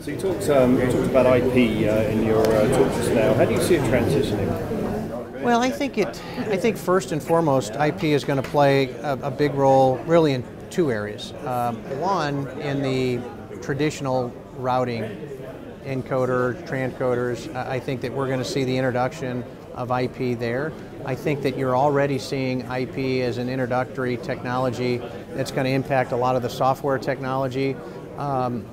talked, um, you talked about IP uh, in your uh, talk just now. How do you see it transitioning? Well, I think it. I think first and foremost, IP is going to play a, a big role, really in two areas. Um, one, in the traditional routing, encoder, transcoders. I think that we're going to see the introduction of IP there. I think that you're already seeing IP as an introductory technology that's going to impact a lot of the software technology. Um,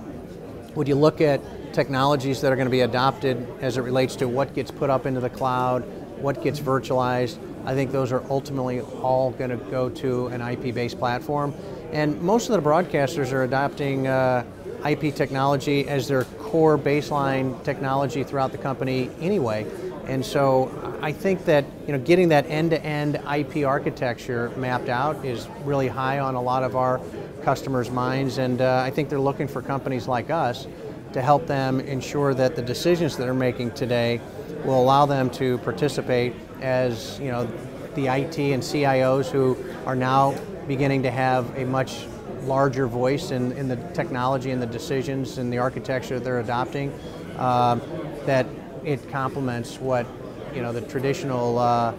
would you look at technologies that are going to be adopted as it relates to what gets put up into the cloud, what gets virtualized? I think those are ultimately all going to go to an IP-based platform. And most of the broadcasters are adopting uh, IP technology as their core baseline technology throughout the company anyway. And so I think that you know getting that end-to-end IP architecture mapped out is really high on a lot of our customers' minds, and uh, I think they're looking for companies like us to help them ensure that the decisions that they're making today will allow them to participate as you know the IT and CIOs who are now beginning to have a much larger voice in, in the technology and the decisions and the architecture they're adopting. Uh, that it complements what you know the traditional uh,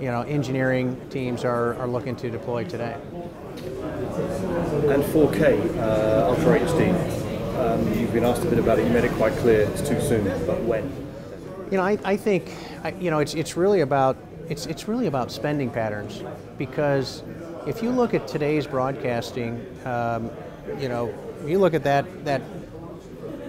you know engineering teams are, are looking to deploy today. And 4K uh, Ultra HD. Um, you've been asked a bit about it. You made it quite clear it's too soon, but when? You know, I, I think you know it's it's really about it's it's really about spending patterns because if you look at today's broadcasting, um, you know, you look at that that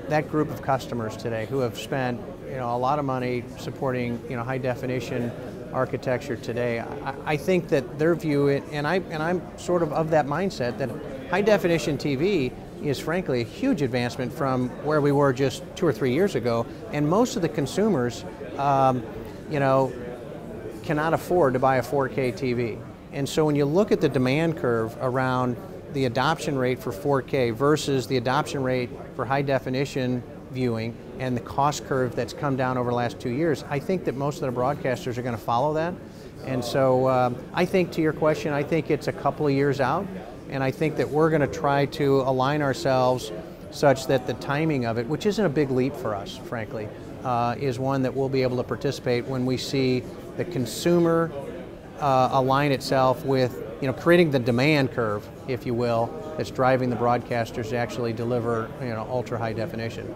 that group of customers today who have spent you know a lot of money supporting you know high definition architecture today. I, I think that their view, and I and I'm sort of of that mindset that high definition TV is frankly a huge advancement from where we were just two or three years ago, and most of the consumers, um, you know, cannot afford to buy a 4K TV. And so when you look at the demand curve around the adoption rate for 4K versus the adoption rate for high definition viewing and the cost curve that's come down over the last two years, I think that most of the broadcasters are going to follow that. And so um, I think to your question, I think it's a couple of years out, and I think that we're going to try to align ourselves such that the timing of it, which isn't a big leap for us, frankly, uh, is one that we'll be able to participate when we see the consumer uh, align itself with you know, creating the demand curve, if you will, that's driving the broadcasters to actually deliver you know, ultra high definition.